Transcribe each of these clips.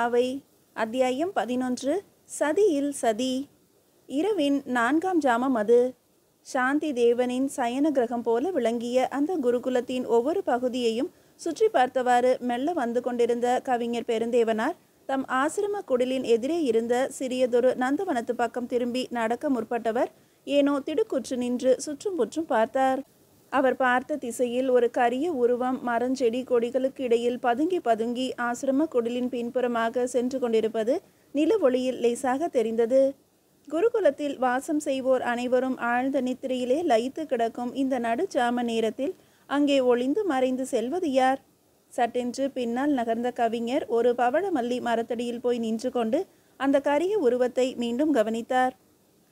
பாவை அத்தியாயம் பதினொன்று சதியில் சதி. இரவின் நான்காம் ஜாமம் அது. சாந்தி தேவனின் சயன கிரகம் போல விளங்கிய அந்த குருகுலத்தின் ஒவ்வொரு பகுதியையும் சுற்றி பார்த்தவாறு மெல்ல வந்து கொண்டிருந்த கவிஞர் பெருந்தேவனார் தம் ஆசிரம குடிலின் எதிரே இருந்த சிறியதொரு நந்தவனத்து பக்கம் திரும்பி நடக்க முற்பட்டவர் ஏனோ திடுக்குற்று நின்று சுற்றும் புற்றும் பார்த்தார். அவர் பார்த்த திசையில் ஒரு கரிய உருவம் மரஞ்செடி கொடிகளுக்கு இடையில் பதுங்கி பதுங்கி ஆசிரம குடிலின் பின்புறமாக சென்று கொண்டிருப்பது நில ஒளியில் லேசாக தெரிந்தது. குருகுலத்தில் வாசம் செய்வோர் அனைவரும் ஆழ்ந்த நித்திரையிலே லயித்து கிடக்கும் இந்த நடுச்சாம நேரத்தில் அங்கே ஒளிந்து மறைந்து செல்வது யார்? சட்டென்று பின்னால் நகர்ந்த கவிஞர் ஒரு பவழமல்லி மரத்தடியில் போய் நின்று கொண்டு அந்த கரிய உருவத்தை மீண்டும் கவனித்தார்.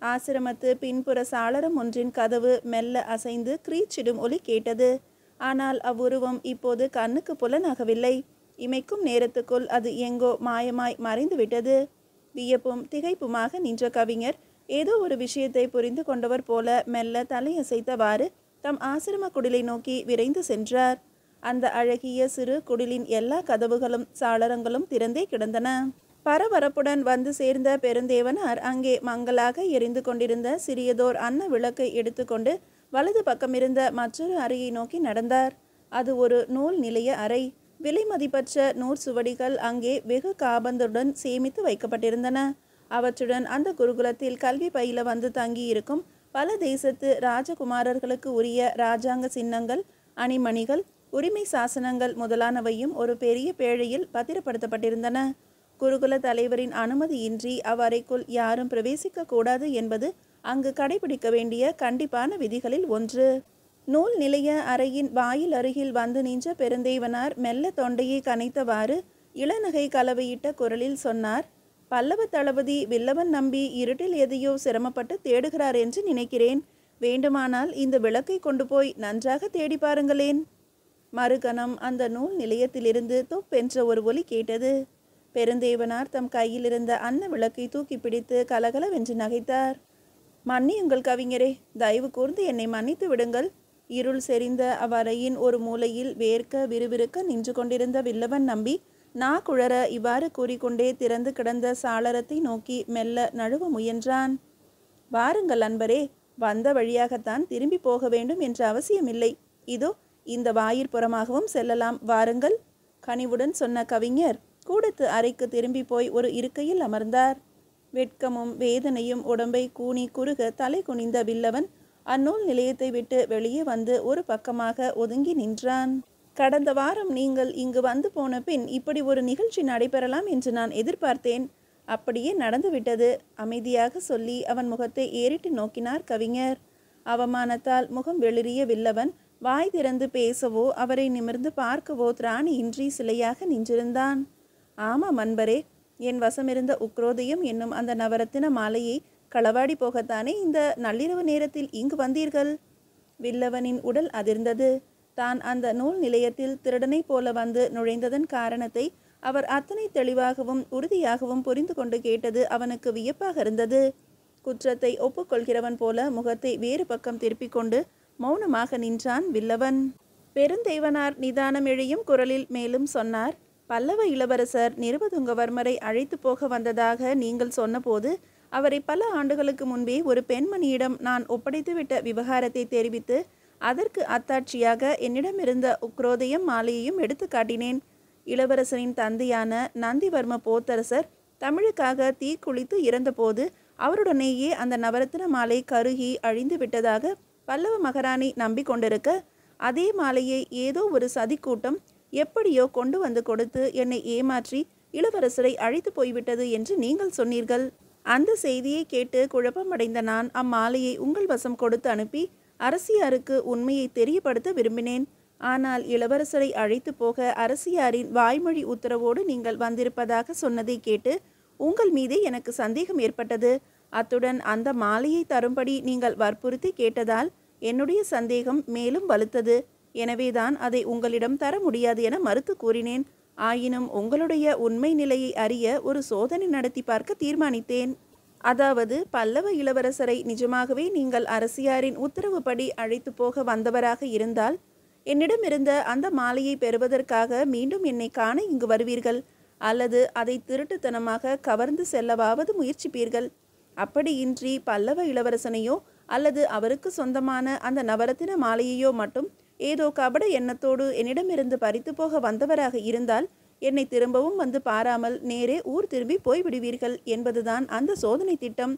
ஆசிரமத்து பின்புற சாளரம் ஒன்றின் கதவு மெல்ல அசைந்து கிரீச்சிடும் ஒலி கேட்டது. ஆனால் அவ்வுருவம் இப்போது கண்ணுக்கு புலனாகவில்லை. இமைக்கும் நேரத்துக்குள் அது எங்கோ மாயமாய் மறைந்துவிட்டது. வியப்பும் திகைப்புமாக நின்ற கவிஞர் ஏதோ ஒரு விஷயத்தை புரிந்து கொண்டவர் போல மெல்ல தலையசைத்தவாறு தம் ஆசிரம குடிலை நோக்கி விரைந்து சென்றார். அந்த அழகிய சிறு குடிலின் எல்லா கதவுகளும் சாளரங்களும் திறந்தே கிடந்தன. பரபரப்புடன் வந்து சேர்ந்த பெருந்தேவனார் அங்கே மங்கலாக எரிந்து கொண்டிருந்த சிறியதோர் அன்ன விளக்கை எடுத்துக்கொண்டு வலது பக்கமிருந்த மற்றொரு அறையை நோக்கி நடந்தார். அது ஒரு நூல் நிலைய அறை. விலை மதிப்பற்ற நூற் சுவடிகள் அங்கே வெகு காபந்துடன் சேமித்து வைக்கப்பட்டிருந்தன. அவற்றுடன் அந்த குருகுலத்தில் கல்வி பயில வந்து தங்கியிருக்கும் பல தேசத்து ராஜகுமாரர்களுக்கு உரிய ராஜாங்க சின்னங்கள் அணிமணிகள் உரிமை சாசனங்கள் முதலானவையும் ஒரு பெரிய பேழையில் பத்திரப்படுத்தப்பட்டிருந்தன. குருகுல தலைவரின் அனுமதியின்றி அவ்வறைக்குள் யாரும் பிரவேசிக்க கூடாது என்பது அங்கு கடைபிடிக்க வேண்டிய கண்டிப்பான விதிகளில் ஒன்று. நூல் நிலைய அறையின் வாயில் அருகில் வந்து நின்ற பெருந்தேவனார் மெல்ல தொண்டையை கனைத்தவாறு இளநகை கலவையிட்ட குரலில் சொன்னார் பல்லவ தளபதி வில்லவன் நம்பி இருட்டில் எதையோ சிரமப்பட்டு தேடுகிறார் என்று நினைக்கிறேன். வேண்டுமானால் இந்த விளக்கை கொண்டு போய் நன்றாக தேடி பாருங்களேன். மறுகணம் அந்த நூல் நிலையத்திலிருந்து தொப்பென்ற ஒரு ஒலி கேட்டது. பெருந்தேவனார் தம் கையிலிருந்த அன்ன விளக்கை தூக்கி பிடித்து கலகலவென்று நகைத்தார். மன்னியுங்கள் கவிஞரே தயவு கூர்ந்து என்னை மன்னித்து விடுங்கள். இருள் செறிந்த அவ்வறையின் ஒரு மூலையில் வேர்க்க விறுவிறுக்க நின்று கொண்டிருந்த வில்லவன் நம்பி நா குழற இவ்வாறு கூறிக்கொண்டே திறந்து கிடந்த சாளரத்தை நோக்கி மெல்ல நழுவ முயன்றான். வாருங்கள் அன்பரே வந்த வழியாகத்தான் திரும்பி போக வேண்டும் என்ற அவசியமில்லை. இதோ இந்த வாயிற்புறமாகவும் செல்லலாம். வாருங்கள் கனிவுடன் சொன்ன கவிஞர். கூடத்து அறைக்கு திரும்பி போய் ஒரு இருக்கையில் அமர்ந்தார். வெட்கமும் வேதனையும் உடம்பை கூனி குறுக தலை குனிந்த வில்லவன் அந்நூல் நிலையத்தை விட்டு வெளியே வந்து ஒரு பக்கமாக ஒதுங்கி நின்றான். கடந்த வாரம் நீங்கள் இங்கு வந்து போன பின் இப்படி ஒரு நிகழ்ச்சி நடைபெறலாம் என்று நான் எதிர்பார்த்தேன். அப்படியே நடந்துவிட்டது அமைதியாக சொல்லி அவன் முகத்தை ஏறிட்டு நோக்கினார் கவிஞர். அவமானத்தால் முகம் வெளிரிய வில்லவன் வாய் திறந்து பேசவோ அவரை நிமிர்ந்து பார்க்கவோ திராணியின்றி சிலையாக நின்றிருந்தான். ஆமாம் அன்பரே என் வசமிருந்த உக்ரோதயம் என்னும் அந்த நவரத்தின மாலையை களவாடி போகத்தானே இந்த நள்ளிரவு நேரத்தில் இங்கு வந்தீர்கள்? வில்லவனின் உடல் அதிர்ந்தது. தான் அந்த நூல் நிலையத்தில் திருடனைப் போல வந்து நுழைந்ததன் காரணத்தை அவர் அத்தனை தெளிவாகவும் உறுதியாகவும் புரிந்து கொண்டு கேட்டது அவனுக்கு வியப்பாக இருந்தது. குற்றத்தை ஒப்புக்கொள்கிறவன் போல முகத்தை வேறு பக்கம் திருப்பிக் கொண்டு மௌனமாக நின்றான் வில்லவன். பெருந்தேவனார் நிதானம் எழையும் குரலில் மேலும் சொன்னார் பல்லவ இளவரசர் நிருபதுங்கவர்மரை அழைத்து போக வந்ததாக நீங்கள் சொன்னபோது அவரை பல ஆண்டுகளுக்கு முன்பே ஒரு பெண்மணியிடம் நான் ஒப்படைத்துவிட்ட விவகாரத்தை தெரிவித்து அதற்கு அத்தாட்சியாக என்னிடமிருந்த உக்ரோதயம் மாலையையும் எடுத்து காட்டினேன். இளவரசரின் தந்தையான நந்திவர்ம போத்தரசர் தமிழுக்காக தீக்குளித்து இறந்தபோது அவருடனேயே அந்த நவரத்தின மாலை கருகி அழிந்து விட்டதாக பல்லவ மகாராணி நம்பிக்கொண்டிருக்க அதே மாலையை ஏதோ ஒரு சதிக்கூட்டம் எப்படியோ கொண்டு வந்து கொடுத்து என்னை ஏமாற்றி இளவரசரை அழைத்து போய்விட்டது என்று நீங்கள் சொன்னீர்கள். அந்த செய்தியை கேட்டு குழப்பமடைந்த நான் அம்மாலையை உங்கள் வசம் கொடுத்து அனுப்பி அரசியாருக்கு உண்மையை தெரியப்படுத்த விரும்பினேன். ஆனால் இளவரசரை அழைத்து போக அரசியாரின் வாய்மொழி உத்தரவோடு நீங்கள் வந்திருப்பதாக சொன்னதை கேட்டு உங்கள் மீதே எனக்கு சந்தேகம் ஏற்பட்டது. அத்துடன் அந்த மாலையை தரும்படி நீங்கள் வற்புறுத்தி கேட்டதால் என்னுடைய சந்தேகம் மேலும் வலுத்தது. எனவேதான் அதை உங்களிடம் தர முடியாது என மறுத்து கூறினேன். ஆயினும் உங்களுடைய உண்மை நிலையை அறிய ஒரு சோதனை நடத்தி பார்க்க தீர்மானித்தேன். அதாவது பல்லவ இளவரசரை நிஜமாகவே நீங்கள் அரசியாரின் உத்தரவுப்படி அழைத்து போக வந்தவராக இருந்தால் என்னிடமிருந்த அந்த மாலையை பெறுவதற்காக மீண்டும் என்னை காண இங்கு வருவீர்கள். அல்லது அதை திருட்டுத்தனமாக கவர்ந்து செல்லவாவது முயற்சிப்பீர்கள். அப்படியின்றி பல்லவ இளவரசனையோ அல்லது அவருக்கு சொந்தமான அந்த நவரத்தின மாலையையோ மட்டும் ஏதோ கபட எண்ணத்தோடு என்னிடமிருந்து பறித்து போக வந்தவராக இருந்தால் என்னை திரும்பவும் வந்து பாராமல் நேரே ஊர் திரும்பி போய்விடுவீர்கள் என்பதுதான் அந்த சோதனை திட்டம்.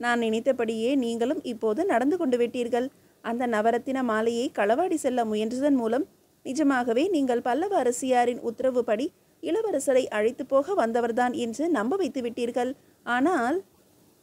நான் நினைத்தபடியே நீங்களும் இப்போது நடந்து கொண்டு விட்டீர்கள். அந்த நவரத்தின மாலையை களவாடி செல்ல முயன்றதன் மூலம் நிஜமாகவே நீங்கள் பல்லவ அரசியாரின் உத்தரவுப்படி இளவரசரை அழைத்து போக வந்தவர்தான் என்று நம்ப வைத்து விட்டீர்கள். ஆனால்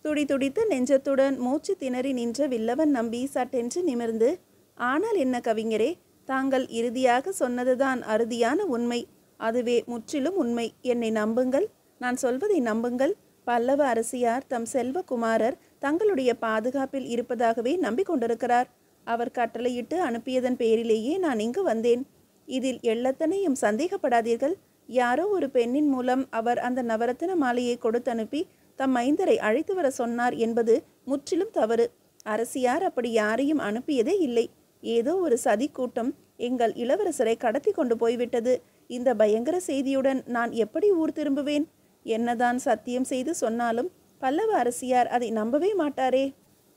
துடி துடித்த நெஞ்சத்துடன் மூச்சு திணறி நின்ற வில்லவன் நம்பி சட்டென்று நிமிர்ந்து ஆனால் என்ன கவிஞரே தாங்கள் இறுதியாக சொன்னதுதான் அறுதியான உண்மை. அதுவே முற்றிலும் உண்மை. என்னை நம்புங்கள். நான் சொல்வதை நம்புங்கள். பல்லவ அரசியார் தம் செல்வகுமாரர் தங்களுடைய பாதுகாப்பில் இருப்பதாகவே நம்பிக்கொண்டிருக்கிறார். அவர் கட்டளையிட்டு அனுப்பியதன் பேரிலேயே நான் இங்கு வந்தேன். இதில் எள்ளத்தனையும் சந்தேகப்படாதீர்கள். யாரோ ஒரு பெண்ணின் மூலம் அவர் அந்த நவரத்தின மாலையை கொடுத்து அனுப்பி தம் மைந்தரை அழைத்து வர சொன்னார் என்பது முற்றிலும் தவறு. அரசியார் அப்படி யாரையும் அனுப்பியதே இல்லை. ஏதோ ஒரு சதி கூட்டம் எங்கள் இளவரசரை கடத்தி கொண்டு போய்விட்டது. இந்த பயங்கர செய்தியுடன் நான் எப்படி ஊர் திரும்புவேன்? என்னதான் சத்தியம் செய்து சொன்னாலும் பல்லவ அரசியார் அதை நம்பவே மாட்டாரே.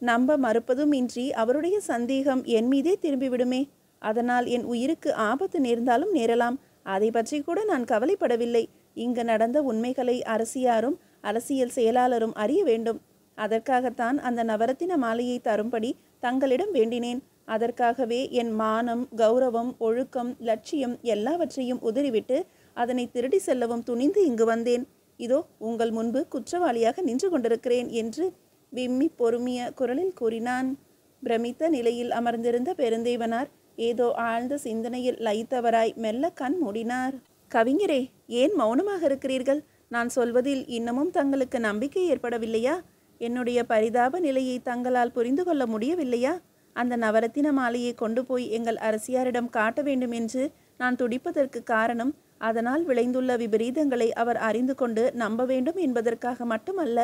நம்ப மறுப்பதும் இன்றி அவருடைய சந்தேகம் என் மீதே திரும்பிவிடுமே. அதனால் என் உயிருக்கு ஆபத்து நேர்ந்தாலும் நேரலாம். அதை பற்றி கூட நான் கவலைப்படவில்லை. இங்கு நடந்த உண்மைகளை அரசியாரும் அரசியல் செயலாளரும் அறிய வேண்டும். அதற்காகத்தான் அந்த நவரத்தின மாலையை தரும்படி தங்களிடம் வேண்டினேன். அதற்காகவே என் மானம் கௌரவம் ஒழுக்கம் லட்சியம் எல்லாவற்றையும் உதறிவிட்டு அதனை திருடி செல்லவும் துணிந்து இங்கு வந்தேன். இதோ உங்கள் முன்பு குற்றவாளியாக நின்று கொண்டிருக்கிறேன் என்று விம்மி பொறுமிய குரலில் கூறினான். பிரமித்த நிலையில் அமர்ந்திருந்த பெருந்தேவனார் ஏதோ ஆழ்ந்த சிந்தனையில் லயித்தவராய் மெல்ல கண் மூடினார். கவிஞரே ஏன் மௌனமாக இருக்கிறீர்கள்? நான் சொல்வதில் இன்னமும் தங்களுக்கு நம்பிக்கை ஏற்படவில்லையா? என்னுடைய பரிதாப நிலையை தங்களால் புரிந்து கொள்ள முடியவில்லையா? அந்த நவரத்தின மாலையை கொண்டு போய் எங்கள் அரசியாரிடம் காட்ட வேண்டும் என்று நான் துடிப்பதற்கு காரணம் அதனால் விளைந்துள்ள விபரீதங்களை அவர் அறிந்து கொண்டு நம்ப வேண்டும் என்பதற்காக மட்டுமல்ல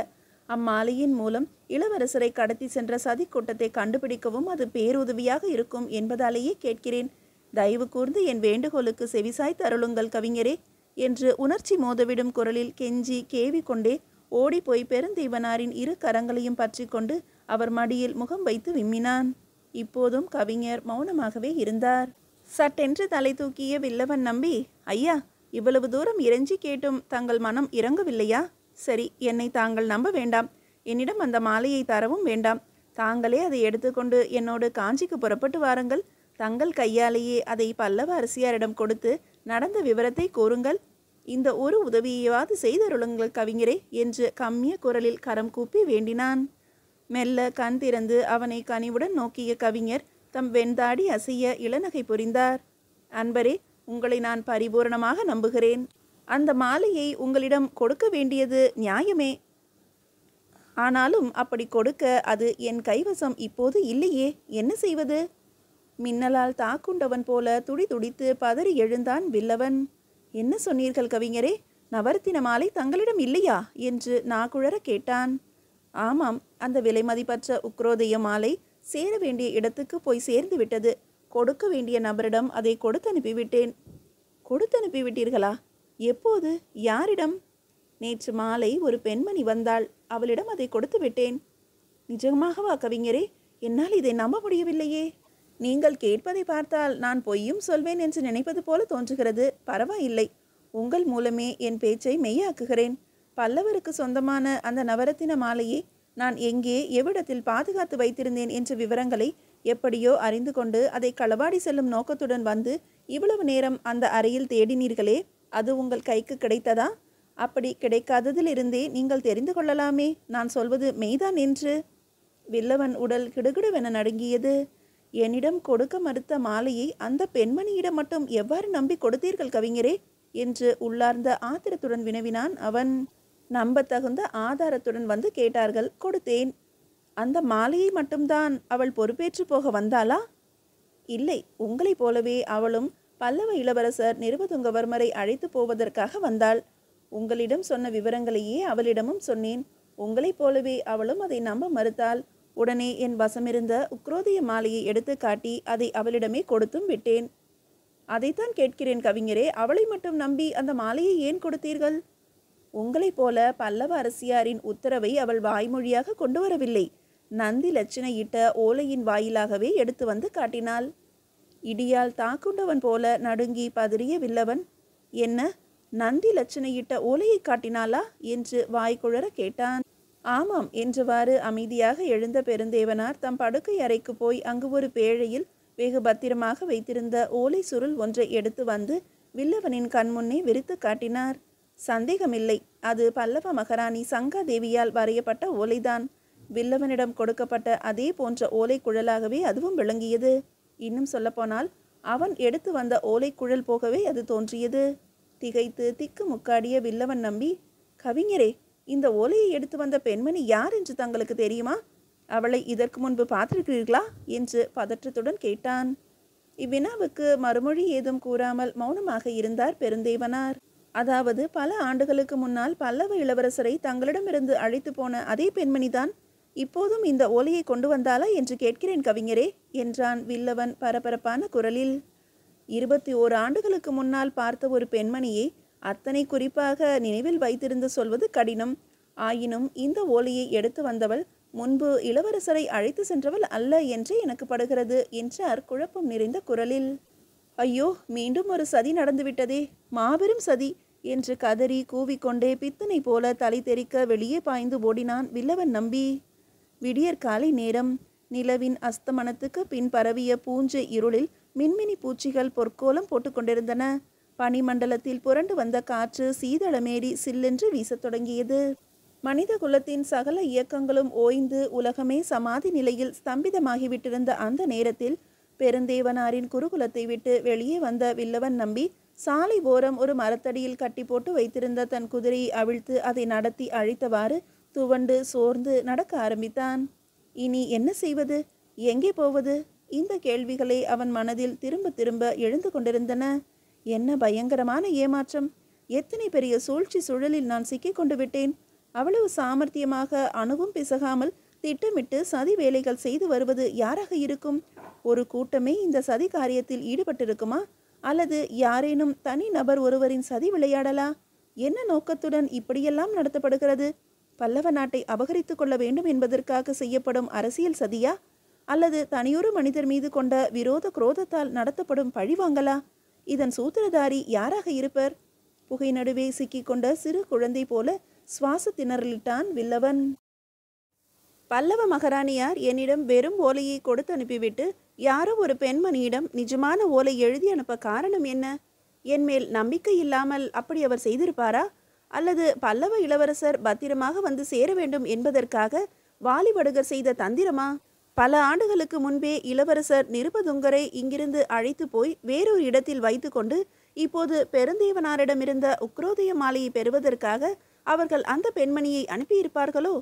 அம்மாலையின் மூலம் இளவரசரை கடத்தி சென்ற சதி கூட்டத்தை கண்டுபிடிக்கவும் அது பேருதவியாக இருக்கும் என்பதாலேயே கேட்கிறேன். தயவு கூர்ந்து என் வேண்டுகோளுக்கு செவிசாய் தருளுங்கள் கவிஞரே என்று உணர்ச்சி மோதவிடும் குரலில் கெஞ்சி கேவி கொண்டே ஓடிப்போய் பெருந்தேவனாரின் இரு கரங்களையும் பற்றி கொண்டு அவர் மடியில் முகம் வைத்து விம்மினான். இப்போதும் கவிஞர் மௌனமாகவே இருந்தார். சட்டென்று தலை தூக்கிய வில்லவன் நம்பி ஐயா இவ்வளவு தூரம் இறைஞ்சி கேட்டும் தங்கள் மனம் இறங்கவில்லையா? சரி என்னை தாங்கள் நம்ப வேண்டாம். என்னிடம் அந்த மாலையை தரவும் வேண்டாம். தாங்களே அதை எடுத்துக்கொண்டு என்னோடு காஞ்சிக்கு புறப்பட்டு வாருங்கள். தங்கள் கையாலேயே அதை பல்லவ அரசியாரிடம் கொடுத்து நடந்த விவரத்தை கூறுங்கள். இந்த ஒரு உதவியையாவது செய்தருளுங்கள் கவிஞரே என்று கம்மிய குரலில் கரம் கூப்பி வேண்டினான். மெல்ல கண் திறந்து அவனை கனிவுடன் நோக்கிய கவிஞர் தம் வெண்தாடி அசைய இளநகை புரிந்தார். அன்பரே உங்களை நான் பரிபூரணமாக நம்புகிறேன். அந்த மாலையை உங்களிடம் கொடுக்க வேண்டியது நியாயமே? ஆனாலும் அப்படி கொடுக்க அது என் கைவசம் இப்போது இல்லையே. என்ன செய்வது? மின்னலால் தாக்குண்டவன் போல துடி துடித்து பதறி எழுந்தான் வில்லவன். என்ன சொன்னீர்கள் கவிஞரே? நவரத்தின மாலை தங்களிடம் இல்லையா? என்று நாகுழற கேட்டான். ஆமாம் அந்த விலைமதிப்பற்ற உக்ரோதய மாலை சேர வேண்டிய இடத்துக்கு போய் சேர்ந்து விட்டது. கொடுக்க வேண்டிய நபரிடம் அதை கொடுத்து அனுப்பிவிட்டேன். கொடுத்து அனுப்பிவிட்டீர்களா? எப்போது? யாரிடம்? நேற்று மாலை ஒரு பெண்மணி வந்தாள். அவளிடம் அதை கொடுத்து விட்டேன். நிஜமாகவா கவிஞரே? என்னால் இதை நம்ப முடியவில்லையே. நீங்கள் கேட்பதை பார்த்தால் நான் பொய்யும் சொல்வேன் என்று நினைப்பது போல தோன்றுகிறது. பரவாயில்லை. உங்கள் மூலமே என் பேச்சை மெய்யாக்குகிறேன். பல்லவருக்கு சொந்தமான அந்த நவரத்தின மாலையை நான் எங்கே எவ்விடத்தில் பாதுகாத்து வைத்திருந்தேன் என்ற விவரங்களை எப்படியோ அறிந்து கொண்டு அதை களவாடி செல்லும் நோக்கத்துடன் வந்து இவ்வளவு நேரம் அந்த அறையில் தேடினீர்களே அது உங்கள் கைக்கு கிடைத்ததா? அப்படி கிடைக்காததிலிருந்தே நீங்கள் தெரிந்து கொள்ளலாமே நான் சொல்வது மெய்தான் என்று. வில்லவன் உடல் கிடுகிடுவென நடுங்கியது. என்னிடம் கொடுக்க மறுத்த மாலையை அந்த பெண்மணியிடம் மட்டும் எவ்வாறு நம்பி கொடுத்தீர்கள் கவிஞரே? என்று உள்ளார்ந்த ஆத்திரத்துடன் வினவினான் அவன். நம்பத்தகுந்த ஆதாரத்துடன் வந்து கேட்டார்கள் கொடுத்தேன். அந்த மாலையை மட்டும்தான் அவள் பொறுப்பேற்று போக வந்தாளா? இல்லை உங்களைப் போலவே அவளும் பல்லவ இளவரசர் நிருபதுங்கவர்மரை அழைத்து போவதற்காக வந்தாள். உங்களிடம் சொன்ன விவரங்களையே அவளிடமும் சொன்னேன். உங்களைப் போலவே அவளும் அதை நம்ப மறுத்தாள். உடனே என் வசமிருந்த உக்ரோதிய மாலையை எடுத்து காட்டி அதை அவளிடமே கொடுத்தும் விட்டேன். அதைத்தான் கேட்கிறேன் கவிஞரே. அவளை மட்டும் நம்பி அந்த மாலையை ஏன் கொடுத்தீர்கள்? உங்களைப் போல பல்லவ அரசியாரின் உத்தரவை அவள் வாய்மொழியாக கொண்டு வரவில்லை. நந்தி லட்சணையிட்ட ஓலையின் வாயிலாகவே எடுத்து வந்து காட்டினாள். இடியால் தாக்குண்டவன் போல நடுங்கி பதறிய வில்லவன் என்ன நந்தி லட்சணையிட்ட ஓலையை காட்டினாளா? என்று வாய்க்குழற கேட்டான். ஆமாம் என்றவாறு அமைதியாக எழுந்த பெருந்தேவனார் தம் படுக்கை அறைக்கு போய் அங்கு ஒரு பேழையில் வெகு பத்திரமாக வைத்திருந்த ஓலை சுருள் ஒன்றை எடுத்து வந்து வில்லவனின் கண்முன்னே விரித்து காட்டினார். சந்தேகமில்லை. அது பல்லவ மகாராணி சங்கா தேவியால் வரையப்பட்ட ஓலைதான். வில்லவனிடம் கொடுக்கப்பட்ட அதே போன்ற ஓலை குழலாகவே அதுவும் விளங்கியது. இன்னும் சொல்லப்போனால் அவன் எடுத்து வந்த ஓலை குழல் போகவே அது தோன்றியது. திகைத்து திக்கு முக்காடிய வில்லவன் நம்பி கவிஞரே இந்த ஓலையை எடுத்து வந்த பெண்மணி யார் என்று தங்களுக்கு தெரியுமா? அவளை இதற்கு முன்பு பார்த்திருக்கிறீர்களா? என்று பதற்றத்துடன் கேட்டான். இவ்வினாவுக்கு மறுமொழி ஏதும் கூறாமல் மௌனமாக இருந்தார் பெருந்தேவனார். அதாவது பல ஆண்டுகளுக்கு முன்னால் பல்லவ இளவரசரை தங்களிடமிருந்து அழைத்து போன அதே பெண்மணிதான் இப்போதும் இந்த ஓலையை கொண்டு வந்தாளா என்று கேட்கிறேன் கவிஞரே என்றான் வில்லவன் பரபரப்பான குரலில். இருபத்தி ஓரு ஆண்டுகளுக்கு முன்னால் பார்த்த ஒரு பெண்மணியை அத்தனை குறிப்பாக நினைவில் வைத்திருந்து சொல்வது கடினம். ஆயினும் இந்த ஓலையை எடுத்து வந்தவள் முன்பு இளவரசரை அழைத்து சென்றவள் அல்ல என்று எனக்கு படுகிறது என்றார் குழப்பம் நிறைந்த குரலில். ஐயோ மீண்டும் ஒரு சதி நடந்துவிட்டதே. மாபெரும் சதி. என்று கதறி கூவிக்கொண்டே பித்தனை போல தலை தெறிக்க வெளியே பாய்ந்து ஓடினான் வில்லவன் நம்பி. விடியற் காலை நேரம். நிலவின் அஸ்தமனத்துக்கு பின் பரவிய பூஞ்சை இருளில் மின்மினி பூச்சிகள் பொற்கோலம் போட்டுக்கொண்டிருந்தன பனிமண்டலத்தில் புரண்டு வந்த காற்று சீதளமேறி சில்லென்று வீசத் தொடங்கியது. மனித குலத்தின் சகல இயக்கங்களும் ஓய்ந்து உலகமே சமாதி நிலையில் ஸ்தம்பிதமாகிவிட்டிருந்த அந்த நேரத்தில் பெருந்தேவனாரின் குருகுலத்தை விட்டு வெளியே வந்த வில்லவன் நம்பி சாலை ஓரம் ஒரு மரத்தடியில் கட்டி போட்டு வைத்திருந்த தன் குதிரையை அவிழ்த்து அதை நடத்தி அழித்தவாறு துவண்டு சோர்ந்து நடக்க ஆரம்பித்தான். இனி என்ன செய்வது? எங்கே போவது? இந்த கேள்விகளை அவன் மனதில் திரும்ப திரும்ப எழுந்து கொண்டிருந்தன. என்ன பயங்கரமான ஏமாற்றம்! எத்தனை பெரிய சூழ்ச்சி சுழலில் நான் சிக்கிக் கொண்டு விட்டேன். அவ்வளவு சாமர்த்தியமாக அணுவும் பிசகாமல் திட்டமிட்டு சதி வேலைகள் செய்து வருவது யாராக இருக்கும்? ஒரு கூட்டமே இந்த சதி காரியத்தில் ஈடுபட்டிருக்குமா? அல்லது யாரேனும் தனிநபர் ஒருவரின் சதி விளையாடலா? என்ன நோக்கத்துடன் இப்படியெல்லாம் நடத்தப்படுகிறது? பல்லவ நாட்டை அபகரித்து கொள்ள வேண்டும் என்பதற்காக செய்யப்படும் அரசியல் சதியா? அல்லது தனியொரு மனிதர் மீது கொண்ட விரோத குரோதத்தால் நடத்தப்படும் பழிவாங்கலா? இதன் சூத்திரதாரி யாராக இருப்பர்? புகை நடுவே சிக்கிக்கொண்ட சிறு குழந்தை போல சுவாச திணறலிட்டான் வில்லவன். பல்லவ மகாராணியார் என்னிடம் வெறும் ஓலையை கொடுத்து அனுப்பிவிட்டு யாரோ ஒரு பெண்மணியிடம் நிஜமான ஓலை எழுதி அனுப்ப காரணம் என்ன? என் மேல் நம்பிக்கை இல்லாமல் அப்படி அவர் செய்திருப்பாரா? அல்லது பல்லவ இளவரசர் பத்திரமாக வந்து சேர வேண்டும் என்பதற்காக வாலிபடுகர் செய்த தந்திரமா? பல ஆண்டுகளுக்கு முன்பே இளவரசர் நிருபதுங்கரை இங்கிருந்து அழைத்து போய் வேறொரு இடத்தில் வைத்துக்கொண்டு இப்போது பெருந்தேவனாரிடமிருந்த உக்ரோதய மாலையை பெறுவதற்காக அவர்கள் அந்த பெண்மணியை அனுப்பியிருப்பார்களோ?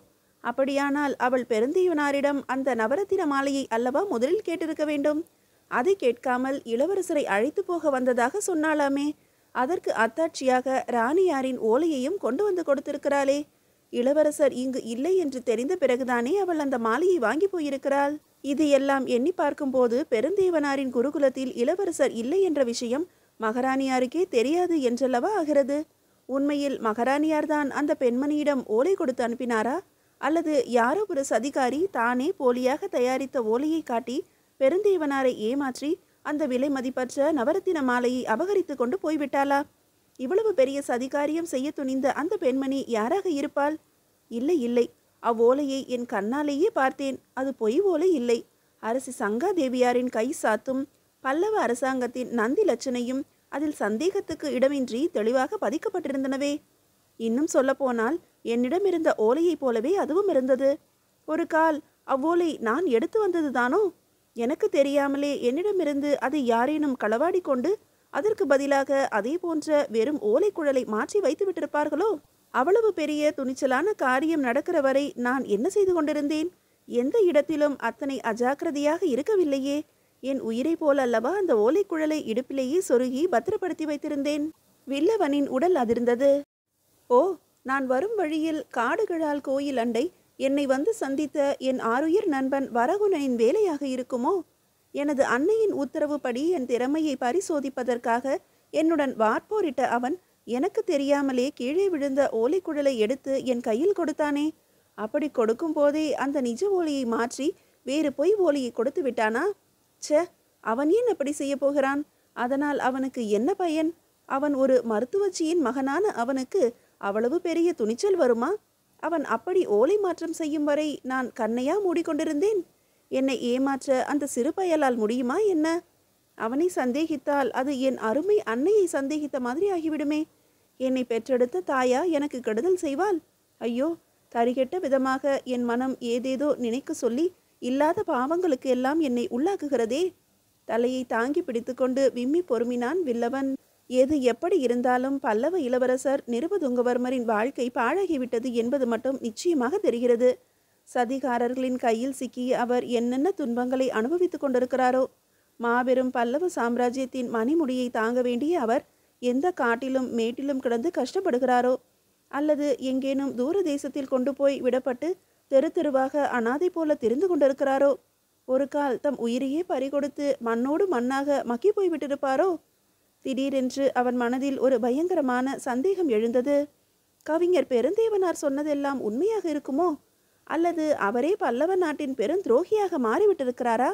அப்படியானால் அவள் பெருந்தீவனாரிடம் அந்த நவரத்தின மாலையை அல்லவா முதலில் கேட்டிருக்க வேண்டும்? அதை கேட்காமல் இளவரசரை அழைத்து போக வந்ததாக சொன்னாலாமே அதற்கு அத்தாட்சியாக ராணியாரின் ஓலையையும் கொண்டு வந்து கொடுத்திருக்கிறாளே. இளவரசர் இங்கு இல்லை என்று தெரிந்த பிறகுதானே அவள் அந்த மாலையை வாங்கி போயிருக்கிறாள். இது எல்லாம் எண்ணி பார்க்கும்போது பெருந்தேவனாரின் குருகுலத்தில் இளவரசர் இல்லை என்ற விஷயம் மகாராணியாருக்கே தெரியாது என்றல்லவா ஆகிறது? உண்மையில் மகாராணியார்தான் அந்த பெண்மணியிடம் ஓலை கொடுத்து அனுப்பினாரா? அல்லது யாரோ ஒரு சதிகாரி தானே போலியாக தயாரித்த ஓலையை காட்டி பெருந்தேவனாரை ஏமாற்றி அந்த விலை மதிப்பற்ற நவரத்தின மாலையை அபகரித்து கொண்டு போய்விட்டாளா? இவ்வளவு பெரிய சதிகாரியம் செய்ய துணிந்த அந்த பெண்மணி யாராக இருப்பாள்? இல்லை இல்லை. அவ்வோலையை என் கண்ணாலேயே பார்த்தேன். அது பொய் ஓலை இல்லை. அரசி சங்கா தேவியாரின் கை சாத்தும் பல்லவ அரசாங்கத்தின் நந்தி லட்சணையும் அதில் சந்தேகத்துக்கு இடமின்றி தெளிவாக பதிக்கப்பட்டிருந்தனவே. இன்னும் சொல்லப்போனால் என்னிடம் இருந்த ஓலையைப் போலவே அதுவும் இருந்தது. ஒரு கால் அவ்வோலை நான் எடுத்து வந்தது தானோ? எனக்கு தெரியாமலே என்னிடமிருந்து அதை யாரேனும் களவாடி கொண்டு அதற்கு பதிலாக அதே போன்ற வெறும் ஓலை குழலை மாற்றி வைத்து விட்டிருப்பார்களோ? அவ்வளவு பெரிய துணிச்சலான காரியம் நடக்கிற வரை நான் என்ன செய்து கொண்டிருந்தேன்? எந்த இடத்திலும் அத்தனை அஜாக்கிரதையாக இருக்கவில்லையே. என் உயிரை போல் அல்லவா அந்த ஓலைக்குழலை இடுப்பிலேயே சொருகி பத்திரப்படுத்தி வைத்திருந்தேன். வில்லவனின் உடல் அதிர்ந்தது. ஓ நான் வரும் வழியில் காடுகளால் கோயில் அண்டை என்னை வந்து சந்தித்த என் ஆருயிர் நண்பன் வரகுணனின் வேலையாக இருக்குமோ? எனது அன்னையின் உத்தரவுப்படி என் திறமையை பரிசோதிப்பதற்காக என்னுடன் வார்ப்போரிட்ட அவன் எனக்கு தெரியாமலே கீழே விழுந்த ஓலைக்குழலை எடுத்து என் கையில் கொடுத்தானே? அப்படி கொடுக்கும் போதே அந்த நிஜ ஓலையை மாற்றி வேறு பொய் ஓலையை கொடுத்து விட்டானா? ச்சே அவன் ஏன் அப்படி செய்ய போகிறான்? அதனால் அவனுக்கு என்ன பயன்? அவன் ஒரு மருத்துவச்சியின் மகனான அவனுக்கு அவ்வளவு பெரிய துணிச்சல் வருமா? அவன் அப்படி ஓலை மாற்றம் செய்யும் வரை நான் கண்ணையா மூடிக்கொண்டிருந்தேன். என்னை ஏமாற்ற அந்த சிறு பயலால் முடியுமா என்ன? அவனை சந்தேகித்தால் அது என் அருமை அன்னையை சந்தேகித்த மாதிரி ஆகிவிடுமே. என்னை பெற்றெடுத்த தாயா எனக்கு கெடுதல் செய்வாள்? ஐயோ தரிகெட்ட விதமாக என் மனம் ஏதேதோ நினைக்க சொல்லி இல்லாத பாவங்களுக்கு எல்லாம் என்னை உள்ளாக்குகிறதே. தலையை தாங்கி பிடித்துக்கொண்டு விம்மி பொறுமினான் வில்லவன். எது எப்படி இருந்தாலும் பல்லவ இளவரசர் நிருபதுங்கவர்மரின் வாழ்க்கை பாழாகிவிட்டது என்பது மட்டும் நிச்சயமாக தெரிகிறது. சதிகாரர்களின் கையில் சிக்கிய அவர் என்னென்ன துன்பங்களை அனுபவித்துக் கொண்டிருக்கிறாரோ? மாபெரும் பல்லவ சாம்ராஜ்யத்தின் மணிமுடியை தாங்க வேண்டிய அவர் எந்த காட்டிலும் மேட்டிலும் கிடந்து கஷ்டப்படுகிறாரோ? அல்லது எங்கேனும் தூர தேசத்தில் கொண்டு போய் விடப்பட்டு தெரு தெருவாக அனாதை போல திரிந்து கொண்டிருக்கிறாரோ? ஒரு கால் தம் உயிரையே பறிகொடுத்து மண்ணோடு மண்ணாக மக்கி போய் விட்டிருப்பாரோ திடீரென்று அவன் மனதில் ஒரு பயங்கரமான சந்தேகம் எழுந்தது. கவிஞர் பெருந்தேவனார் சொன்னதெல்லாம் உண்மையாக இருக்குமோ? அல்லது அவரே பல்லவ நாட்டின் பெருந்துரோகியாக மாறிவிட்டிருக்கிறாரா?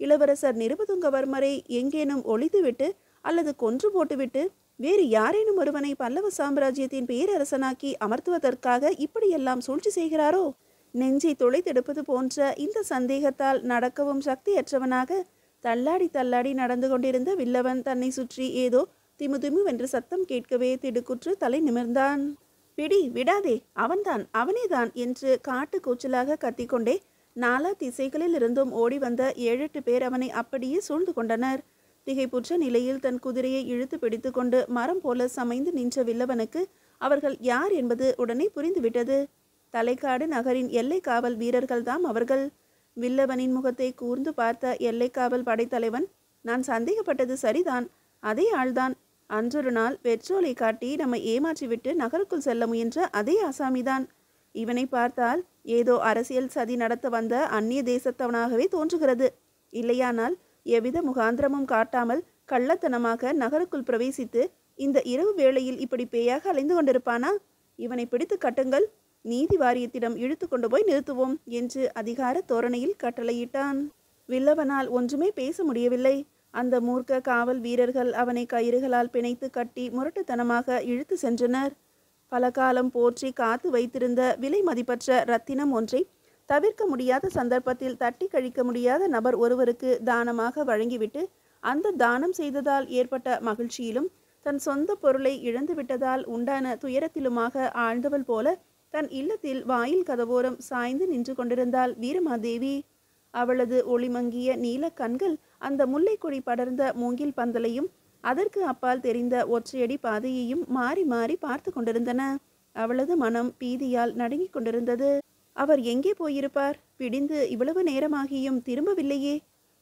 இளவரசர் நிருபதுங்கவர்மரை எங்கேனும் ஒழித்துவிட்டு அல்லது கொன்று போட்டுவிட்டு வேறு யாரேனும் ஒருவனை பல்லவ சாம்ராஜ்யத்தின் பேரரசனாக்கி அமர்த்துவதற்காக இப்படியெல்லாம் சூழ்ச்சி செய்கிறாரோ? நெஞ்சை துளைத்தெடுப்பது போன்ற இந்த சந்தேகத்தால் நடக்கவும் சக்தியற்றவனாக தள்ளாடி தள்ளாடி நடந்து கொண்டிருந்த வில்லவன் தன்னை சுற்றி ஏதோ திமு திமுதிமுவென்று சத்தம் கேட்கவே திடுக்குற்று தலை நிமிர்ந்தான். பிடி விடாதே அவன்தான் அவனேதான் என்று காட்டு கூச்சலாக கத்திக்கொண்டே நாலா திசைகளில் இருந்தும் ஓடி வந்த ஏழெட்டு பேர் அவனை அப்படியே சூழ்ந்து கொண்டனர். திகைப்புற்ற நிலையில் தன் குதிரையை இழுத்து பிடித்துக்கொண்டு மரம் போல சமைந்து நின்ற வில்லவனுக்கு அவர்கள் யார் என்பது உடனே புரிந்துவிட்டது. தலைக்காடு நகரின் எல்லை காவல் வீரர்கள்தாம் அவர்கள். வில்லவனின் முகத்தை கூர்ந்து பார்த்த எல்லை காவல் படைத்தலைவன் நான் சந்தேகப்பட்டது சரிதான் அதே ஆள்தான். அன்றொரு நாள் பெட்ரோலை காட்டி நம்மை ஏமாற்றிவிட்டு நகருக்குள் செல்ல முயன்ற அதே ஆசாமிதான். இவனை பார்த்தால் ஏதோ அரசியல் சதி நடத்த வந்த அந்நிய தேசத்தவனாகவே தோன்றுகிறது. இல்லையானால் எவ்வித முகாந்திரமும் காட்டாமல் கள்ளத்தனமாக நகருக்குள் பிரவேசித்து இந்த இரவு வேளையில் இப்படி பேயாக அலைந்து கொண்டிருப்பானா? இவனை பிடித்து கட்டுங்கள் நீதி வாரியத்திடம் இழுத்து கொண்டு போய் நிறுத்துவோம் என்று அதிகார தோரணையில் கட்டளையிட்டான். வில்லவனால் ஒன்றுமே பேச முடியவில்லை. அந்த மூர்க்க காவல் வீரர்கள் அவனை கயிறுகளால் பிணைத்து கட்டி முரட்டுத்தனமாக இழுத்து சென்றனர். பல காலம் போற்றி காத்து வைத்திருந்த விலை மதிப்பற்ற ரத்தினம் ஒன்றை தவிர்க்க முடியாத சந்தர்ப்பத்தில் தட்டி கழிக்க முடியாத நபர் ஒருவருக்கு தானமாக வழங்கிவிட்டு அந்த தானம் செய்ததால் ஏற்பட்ட மகிழ்ச்சியிலும் தன் சொந்த பொருளை இழந்துவிட்டதால் உண்டான துயரத்திலுமாக ஆழ்ந்தவள் போல தன் இல்லத்தில் வாயில் கதவோரம் சாய்ந்து நின்று கொண்டிருந்தாள் வீரமாதேவி. அவளது ஒளிமங்கிய நீல கண்கள் அந்த முல்லைக்கொடி படர்ந்த மூங்கில் பந்தலையும் அதற்கு அப்பால் தெரிந்த ஒற்றையடி பாதையையும் மாறி மாறி பார்த்து கொண்டிருந்தன. அவளது மனம் பீதியால் நடுங்கிக் கொண்டிருந்தது. அவர் எங்கே போயிருப்பார்? பிடிந்து இவ்வளவு நேரமாகியும் திரும்பவில்லையே.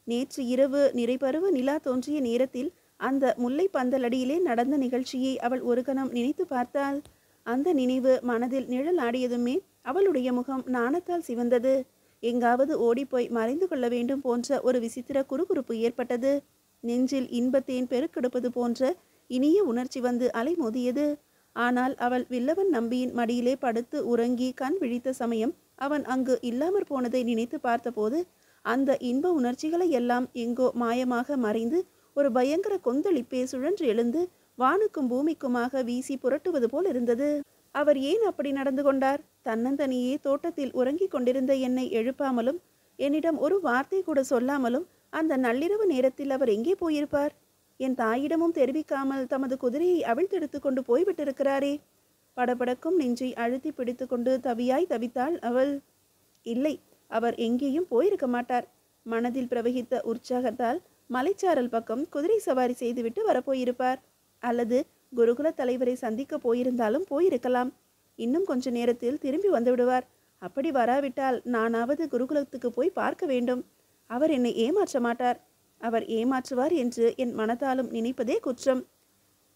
நேற்று இரவு நிறைபருவ நிலா தோன்றிய நேரத்தில் அந்த முல்லை பந்தலடியிலே நடந்த நிகழ்ச்சியை அவள் ஒரு கணம் நினைத்து பார்த்தாள். அந்த நினைவு மனதில் நிழல் ஆடியதுமே அவளுடைய முகம் நாணத்தால் சிவந்தது. எங்காவது ஓடிப்போய் மறைந்து கொள்ள வேண்டும் போன்ற ஒரு விசித்திர குறுகுறுப்பு ஏற்பட்டது. நெஞ்சில் இன்பத்தேன் பெருக்கெடுப்பது போன்ற இனிய உணர்ச்சி வந்து அலைமோதியது. ஆனால் அவள் வில்லவன் நம்பியின் மடியிலே படுத்து உறங்கி கண் விழித்த சமயம் அவன் அங்கு இல்லாமற் போனதை நினைத்து பார்த்தபோது அந்த இன்ப உணர்ச்சிகளை எல்லாம் எங்கோ மாயமாக மறைந்து ஒரு பயங்கர கொந்தளிப்பே சுழன்று எழுந்து வானுக்கும் பூமிக்குமாக வீசி புரட்டுவது போல் இருந்தது. அவர் ஏன் அப்படி நடந்து கொண்டார்? தன்னந்தனியே தோட்டத்தில் உறங்கிக் கொண்டிருந்த என்னை எழுப்பாமலும் என்னிடம் ஒரு வார்த்தை கூட சொல்லாமலும் அந்த நள்ளிரவு நேரத்தில் அவர் எங்கே போயிருப்பார்? என் தாயிடமும் தெரிவிக்காமல் தமது குதிரையை அவிழ்த்தெடுத்து கொண்டு போய்விட்டிருக்கிறாரே. படபடக்கும் நெஞ்சை அழுத்தி பிடித்துக்கொண்டு தவியாய் தவித்தாள் அவள். இல்லை அவர் எங்கேயும் போயிருக்க மாட்டார். மனதில் பிரவகித்த உற்சாகத்தால் மலைச்சாரல் பக்கம் குதிரை சவாரி செய்துவிட்டு வரப்போயிருப்பார். அல்லது குருகுல தலைவரை சந்திக்க போயிருந்தாலும் போயிருக்கலாம். இன்னும் கொஞ்ச நேரத்தில் திரும்பி வந்துவிடுவார். அப்படி வராவிட்டால் நானாவது குருகுலத்துக்கு போய் பார்க்க வேண்டும். அவர் என்னை ஏமாற்ற மாட்டார். அவர் ஏமாற்றுவார் என்று என் மனத்தாலும் நினைப்பதே குற்றம்.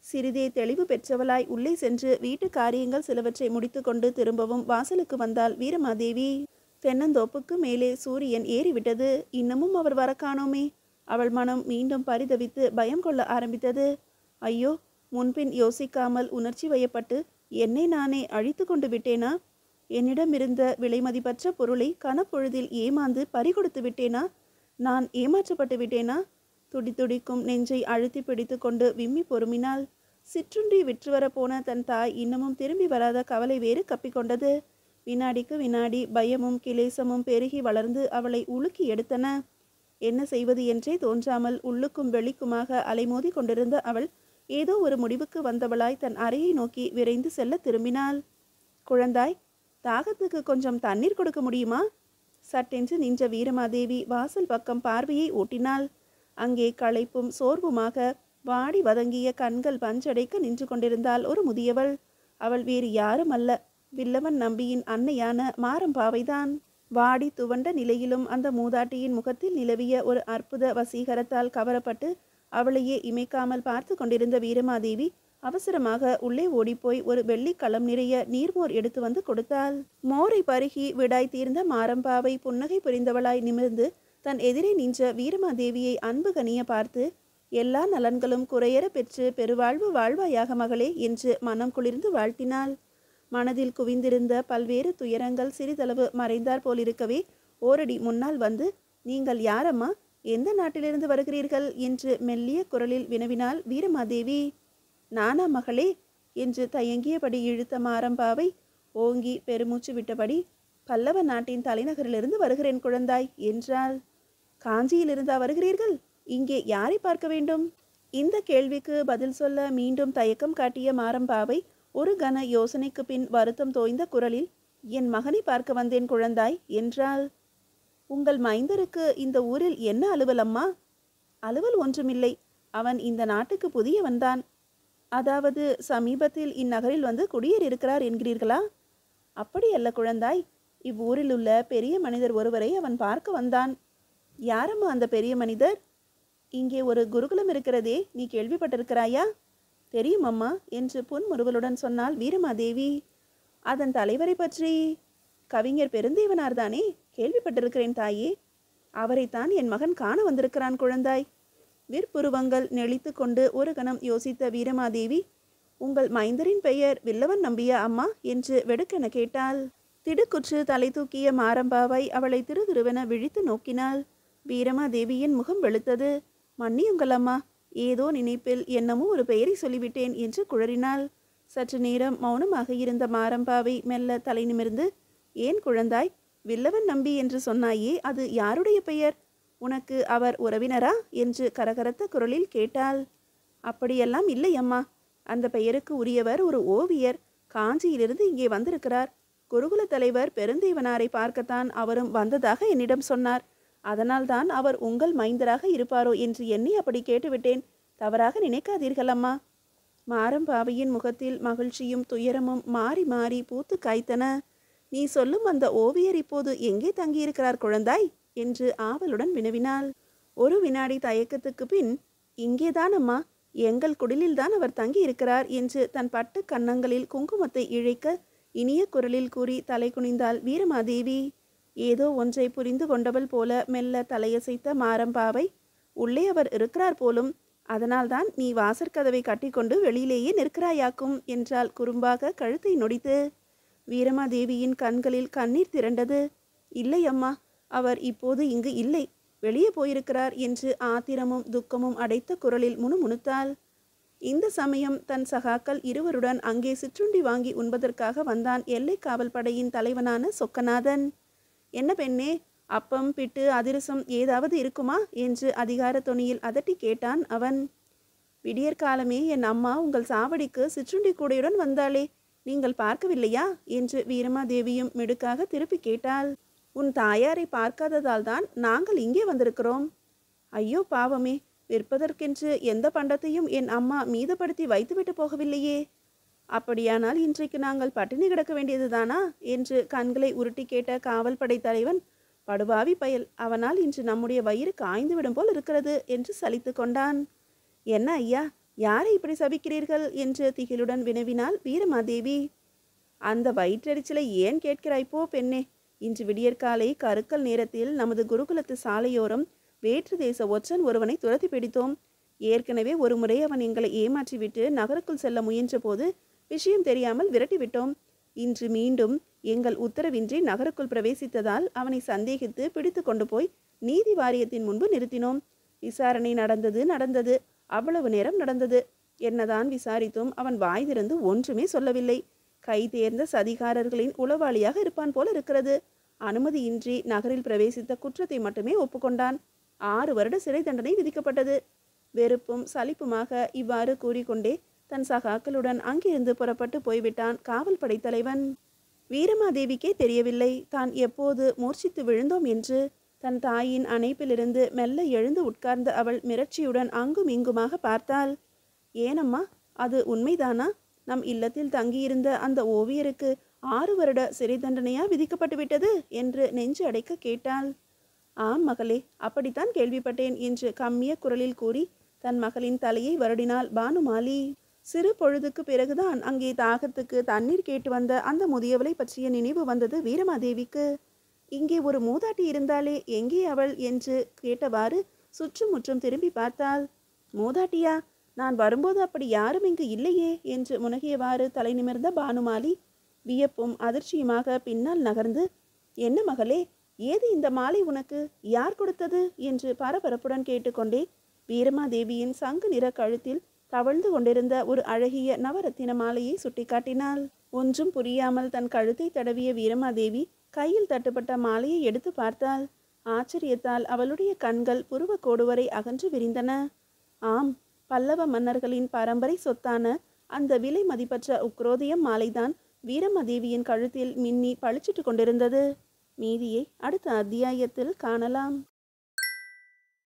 சிறிதே தெளிவு பெற்றவளாய் உள்ளே சென்று வீட்டு காரியங்கள் சிலவற்றை முடித்துக்கொண்டு திரும்பவும் வாசலுக்கு வந்தால் வீரமாதேவி. தென்னந்தோப்புக்கு மேலே சூரியன் ஏறிவிட்டது. இன்னமும் அவர் வர காணோமே அவள் மனம் மீண்டும் பரிதவித்து பயம் கொள்ள ஆரம்பித்தது. ஐயோ முன்பின் யோசிக்காமல் உணர்ச்சி வயப்பட்டு என்னை நானே அழித்து கொண்டு விட்டேனா? என்னிடமிருந்த விலைமதிப்பற்ற பொருளை கனப்பொழுதில் ஏமாந்து பறிகொடுத்து விட்டேனா? நான் ஏமாற்றப்பட்டு விட்டேனா? துடி துடிக்கும் நெஞ்சை அழுத்தி பிடித்து கொண்டு விம்மி பொறுமினாள் சிற்றுண்டி விற்று வரப்போன தன் தாய் இன்னமும் திரும்பி வராத கவலை வேறு கப்பிக்கொண்டது வினாடிக்கு வினாடி பயமும் கிளேசமும் பெருகி வளர்ந்து அவளை உலுக்கி எடுத்தன. என்ன செய்வது என்றே தோன்றாமல் உள்ளுக்கும் வெளிக்குமாக அலைமோதி கொண்டிருந்த அவள் ஏதோ ஒரு முடிவுக்கு வந்தவளாய் தன் அறையை நோக்கி விரைந்து செல்ல திரும்பினாள். குழந்தாய் தாகத்துக்கு கொஞ்சம் தண்ணீர் கொடுக்க முடியுமா? சட்டென்று நின்ற வீரமாதேவி வாசல் பக்கம் பார்வையை ஓட்டினாள். அங்கே களைப்பும் சோர்வுமாக வாடி வதங்கிய கண்கள் பஞ்சடைக்க நின்று கொண்டிருந்தாள் ஒரு முதியவள். அவள் வேறு யாரும் அல்ல. வில்லவன் நம்பியின் அன்னையான மாரம்பாவைதான். வாடி துவண்ட நிலையிலும் அந்த மூதாட்டியின் முகத்தில் நிலவிய ஒரு அற்புத வசீகரத்தால் கவரப்பட்டு அவளையே இமைக்காமல் பார்த்து கொண்டிருந்த வீரமாதேவி அவசரமாக உள்ளே ஓடிப்போய் ஒரு வெள்ளிக்களம் நிறைய நீர்மோர் எடுத்து வந்து கொடுத்தாள். மோரை பருகி விடாய் தீர்ந்த மாரம்பாவை புன்னகை புரிந்தவளாய் நிமிர்ந்து தன் எதிரே நின்ற வீரமாதேவியை அன்பு கனிய பார்த்து எல்லா நலன்களும் குறையற பெற்று பெருவாழ்வு வாழ்வாயாக மகளே என்று மனம் குளிர்ந்து வாழ்த்தினாள். மனதில் குவிந்திருந்த பல்வேறு துயரங்கள் சிறிதளவு மறைந்தார் போலிருக்கவே ஓரடி முன்னால் வந்து நீங்கள் யாரம்மா? எந்த நாட்டிலிருந்து வருகிறீர்கள்? என்று மெல்லிய குரலில் வினவினாள் வீரமாதேவி நானா மகளே என்று தயங்கியபடி இழுத்த மாரம்பாவை ஓங்கி பெருமூச்சு விட்டபடி பல்லவ நாட்டின் தலைநகரிலிருந்து வருகிறேன் குழந்தாய் என்றாள். காஞ்சியிலிருந்தா வருகிறீர்கள்? இங்கே யாரை பார்க்க வேண்டும் இந்த கேள்விக்கு பதில் சொல்ல மீண்டும் தயக்கம் காட்டிய மாரம்பாவை ஒரு கன யோசனைக்கு பின் வருத்தம் தோய்ந்த குரலில் என் மகனை பார்க்க வந்தேன் குழந்தாய் என்றாள். உங்கள் மைந்தருக்கு இந்த ஊரில் என்ன அலுவல் அம்மா அலுவல் ஒன்றுமில்லை. அவன் இந்த நாட்டுக்கு புதியவன்தான். அதாவது சமீபத்தில் இந்நகரில் வந்து குடியேறியிருக்கிறார் என்கிறீர்களா? அப்படி அல்ல குழந்தாய். இவ்வூரில் உள்ள பெரிய மனிதர் ஒருவரை அவன் பார்க்க வந்தான். யாரம்மா அந்த பெரிய மனிதர்? இங்கே ஒரு குருகுலம் இருக்கிறதே நீ கேள்விப்பட்டிருக்கிறாயா? தெரியும் அம்மா என்று புன்முறுவலுடன் சொன்னால் வீரமாதேவி அதன் தலைவரை பற்றி கவிஞர் பெருந்தேவனார் தானே? கேள்விப்பட்டிருக்கிறேன் தாயே. அவரைத்தான் என் மகன் காண வந்திருக்கிறான் குழந்தாய். விற்புருவங்கள் நெளித்து கொண்டு ஒரு கணம் யோசித்த வீரமாதேவி உங்கள் மைந்தரின் பெயர் வில்லவன் நம்பியா அம்மா? என்று வெடுக்கென கேட்டாள். திடுக்குற்று தலை தூக்கிய மாரம்பாவை அவளை திருதிருவென விழித்து நோக்கினாள். வீரமாதேவியின் முகம் வெளுத்தது. மன்னியுங்கள் அம்மா ஏதோ நினைப்பில் என்னமோ ஒரு பெயரை சொல்லிவிட்டேன் என்று குழறினாள். சற்று நேரம் மௌனமாக இருந்த மாரம்பாவை மெல்ல தலை நிமிர்ந்து ஏன் குழந்தாய் வில்லவன் நம்பி என்று சொன்னாயே அது யாருடைய பெயர்? உனக்கு அவர் உறவினரா? என்று கரகரத்த குரலில் கேட்டாள். அப்படியெல்லாம் இல்லை அம்மா. அந்த பெயருக்கு உரியவர் ஒரு ஓவியர். காஞ்சியிலிருந்து இங்கே வந்திருக்கிறார். குருகுல தலைவர் பெருந்தேவனாரை பார்க்கத்தான் அவரும் வந்ததாக என்னிடம் சொன்னார். அதனால்தான் அவர் உங்கள் மைந்தராக இருப்பாரோ என்று எண்ணி அப்படி கேட்டுவிட்டேன். தவறாக நினைக்காதீர்கள் அம்மா. மாரம்பாவையின் முகத்தில் மகிழ்ச்சியும் துயரமும் மாறி மாறி பூத்து காய்த்தன. நீ சொல்லும் அந்த ஓவியர் இப்போது எங்கே தங்கியிருக்கிறார் குழந்தாய்? என்று ஆவலுடன் வினவினாள். ஒரு வினாடி தயக்கத்துக்கு பின் இங்கேதான் அம்மா எங்கள் குடிலில்தான் அவர் தங்கியிருக்கிறார் என்று தன் பட்டு கன்னங்களில் குங்குமத்தை இழைக்க இனிய குரலில் கூறி தலை குனிந்தாள் வீரமாதேவி. ஏதோ ஒன்றை புரிந்து கொண்டவள் போல மெல்ல தலையசைத்த மாரம்பாவை உள்ளே அவர் இருக்கிறார் போலும் அதனால்தான் நீ வாசற்கதவை கட்டிக்கொண்டு வெளியிலேயே நிற்கிறாயாக்கும் என்றால் குறும்பாக கழுத்தை நொடித்து. வீரமாதேவியின் கண்களில் கண்ணீர் திரண்டது. இல்லை அம்மா அவர் இப்போது இங்கு இல்லை. வெளியே போயிருக்கிறார் என்று ஆத்திரமும் துக்கமும் அடைத்த குரலில் முணுமுணுத்தாள். இந்த சமயம் தன் சகாக்கள் இருவருடன் அங்கே சிற்றுண்டி வாங்கி உண்பதற்காக வந்தான் எல்லை காவல் படையின் தலைவனான சொக்கநாதன். என்ன பெண்ணே அப்பம் பிட்டு அதிரசம் ஏதாவது இருக்குமா? என்று அதிகார தொனியில் அதட்டி கேட்டான் அவன். விடியற்காலமே என் அம்மா உங்கள் சாவடிக்கு சிற்றுண்டி கூடையுடன் வந்தாளே. நீங்கள் பார்க்கவில்லையா? என்று வீரமாதேவியும் மிடுக்காக திருப்பி கேட்டாள். உன் தாயாரை பார்க்காததால் தான் நாங்கள் இங்கே வந்திருக்கிறோம். ஐயோ பாவமே விற்பதற்கென்று எந்த பண்டத்தையும் என் அம்மா மீதப்படுத்தி வைத்துவிட்டு போகவில்லையே. அப்படியானால் இன்றைக்கு நாங்கள் பட்டினி கிடக்க வேண்டியதுதானா? என்று கண்களை உருட்டி கேட்ட காவல் படை தலைவன் படுபாவி பயல் அவனால் இன்று நம்முடைய வயிறு காய்ந்து விடும் போல் இருக்கிறது என்று சலித்து கொண்டான். என்ன ஐயா யாரை இப்படி சபிக்கிறீர்கள்? என்று திகிலுடன் வினவினாள் வீரமாதேவி அந்த வயிற்றெரிச்சலை ஏன் கேட்கிறாய்? போ பெண்ணே. இன்று விடியற்காலை கருக்கல் நேரத்தில் நமது குருகுலத்து சாலையோரம் வேற்று தேச ஒற்றன் ஒருவனை துரத்தி பிடித்தோம். ஏற்கனவே ஒரு முறை அவன் எங்களை ஏமாற்றிவிட்டு நகருக்குள் செல்ல முயன்றபோது விஷயம் தெரியாமல் விரட்டிவிட்டோம் இன்று மீண்டும் எங்கள் உத்தரவின்றி நகருக்குள் பிரவேசித்ததால் அவனை சந்தேகித்து பிடித்து கொண்டு போய் நீதி வாரியத்தின் முன்பு நிறுத்தினோம். விசாரணை நடந்தது நடந்தது. அவ்வளவு நேரம் நடந்தது. என்னதான் விசாரித்தும் அவன் வாய் திறந்து ஒன்றுமே சொல்லவில்லை. கை தேர்ந்த சதிகாரர்களின் உளவாளியாக இருப்பான் போல இருக்கிறது. அனுமதியின்றி நகரில் பிரவேசித்த குற்றத்தை மட்டுமே ஒப்புக்கொண்டான். ஆறு வருட சிறை தண்டனை விதிக்கப்பட்டது. வெறுப்பும் சலிப்புமாக இவ்வாறு கூறிக்கொண்டே தன் சகாக்களுடன் அங்கிருந்து புறப்பட்டு போய்விட்டான் காவல் படைத்தலைவன் தலைவன். வீரமாதேவிக்கே தெரியவில்லை. தான் எப்போது மூர்ச்சித்து விழுந்தோம் என்று தன் தாயின் அணைப்பிலிருந்து மெல்ல எழுந்து உட்கார்ந்த அவள் மிரட்சியுடன் அங்கும் இங்குமாக பார்த்தாள். ஏனம்மா அது உண்மைதானா? நம் இல்லத்தில் தங்கியிருந்த அந்த ஓவியருக்கு ஆறு வருட சிறை தண்டனையா விதிக்கப்பட்டு விட்டது? என்று நெஞ்சு அடைக்க கேட்டாள். ஆம் மகளே அப்படித்தான் கேள்விப்பட்டேன் என்று கம்மிய குரலில் கூறி தன் மகளின் தலையை வருடினாள் பானுமாலி. சிறு பொழுதுக்கு பிறகுதான் அங்கே தாகத்துக்கு தண்ணீர் கேட்டு வந்த அந்த முதியவளை பற்றிய நினைவு வந்தது வீரமாதேவிக்கு. இங்கே ஒரு மூதாட்டி இருந்தாலே எங்கே அவள் என்று கேட்டவாறு சுற்றும் முற்றும் திரும்பி பார்த்தாள். மூதாட்டியா நான் வரும்போது அப்படி யாரும் இங்கு இல்லையே என்று முனகியவாறு தலை நிமிர்ந்த பானுமாலி வியப்பும் அதிர்ச்சியுமாக பின்னால் நகர்ந்து என்ன மகளே ஏது இந்த மாலை உனக்கு? யார் கொடுத்தது? என்று பரபரப்புடன் கேட்டுக்கொண்டே வீரமாதேவியின் சங்கு நிற கழுத்தில் தவழ்ந்து கொண்டிருந்த ஒரு அழகிய நவரத்தின மாலையை சுட்டிக்காட்டினாள். ஒன்றும் புரியாமல் தன் கழுத்தை தடவிய வீரமாதேவி கையில் தட்டுப்பட்ட மாலையை எடுத்து பார்த்தாள். ஆச்சரியத்தால் அவளுடைய கண்கள் புருவ கோடுவரை அகன்று விரிந்தன. ஆம் பல்லவ மன்னர்களின் பரம்பரை சொத்தான அந்த விலை மதிப்பற்ற உக்ரோதயம் மாலைதான் வீரமதேவியின் கழுத்தில் மின்னி பளிச்சிட்டு கொண்டிருந்தது. மீதியை அடுத்த அத்தியாயத்தில் காணலாம்.